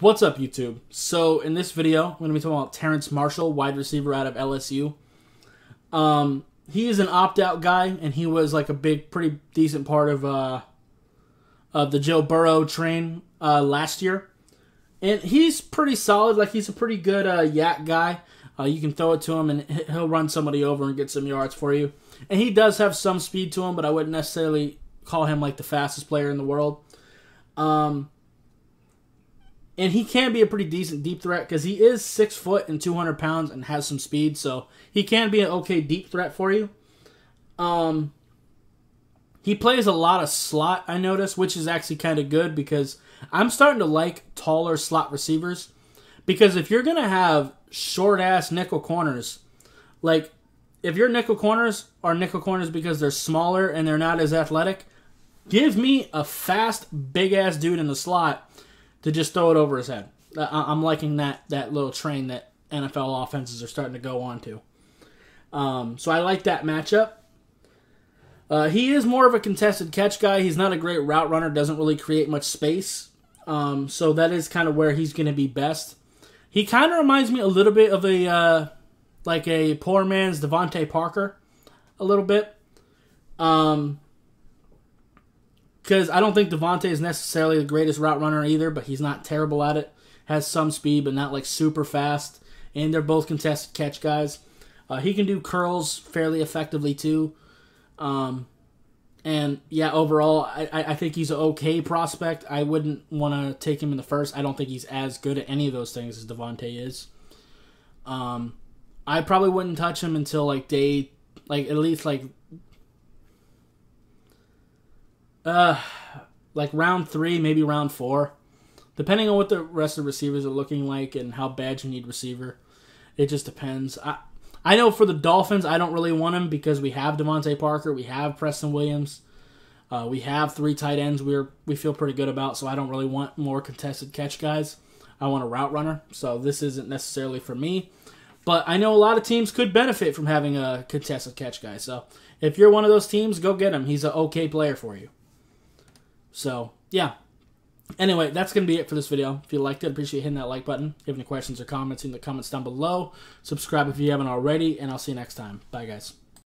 What's up, YouTube? So, in this video, I'm going to be talking about Terrace Marshall, wide receiver out of LSU. Um, he is an opt-out guy, and he was like a big, pretty decent part of uh, of the Joe Burrow train uh, last year. And he's pretty solid. Like he's a pretty good uh, YAC guy. Uh, you can throw it to him, and he'll run somebody over and get some yards for you. And he does have some speed to him, but I wouldn't necessarily call him like the fastest player in the world. Um, and he can be a pretty decent deep threat because he is six foot and 200 pounds and has some speed, so he can be an okay deep threat for you. Um, he plays a lot of slot, I notice, which is actually kind of good because I'm starting to like taller slot receivers. Because if you're gonna have short ass nickel corners, like if your nickel corners are nickel corners because they're smaller and they're not as athletic, give me a fast, big ass dude in the slot to just throw it over his head. I'm liking that that little train that NFL offenses are starting to go on to. Um, so I like that matchup. Uh, he is more of a contested catch guy. He's not a great route runner. Doesn't really create much space. Um, so that is kind of where he's going to be best. He kind of reminds me a little bit of a uh, like a poor man's DeVante Parker, a little bit. Um, because I don't think DeVante is necessarily the greatest route runner either, but he's not terrible at it. Has some speed, but not like super fast. And they're both contested catch guys. Uh, he can do curls fairly effectively too. Um, and yeah, overall, I, I think he's an okay prospect. I wouldn't want to take him in the first. I don't think he's as good at any of those things as DeVante is. Um, I probably wouldn't touch him until like day, like at least like uh, like round three, maybe round four, depending on what the rest of the receivers are looking like and how bad you need receiver. It just depends. I I know for the Dolphins, I don't really want him because we have DeVante Parker, we have Preston Williams, uh, we have three tight ends we're we feel pretty good about. So I don't really want more contested catch guys. I want a route runner. So this isn't necessarily for me. But I know a lot of teams could benefit from having a contested catch guy. So if you're one of those teams, go get him. He's an okay player for you. So, yeah. Anyway, that's going to be it for this video. If you liked it, appreciate hitting that like button. If you have any questions or comments in the comments down below, subscribe if you haven't already, and I'll see you next time. Bye, guys.